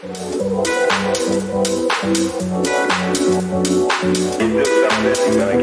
You just sound that you gotta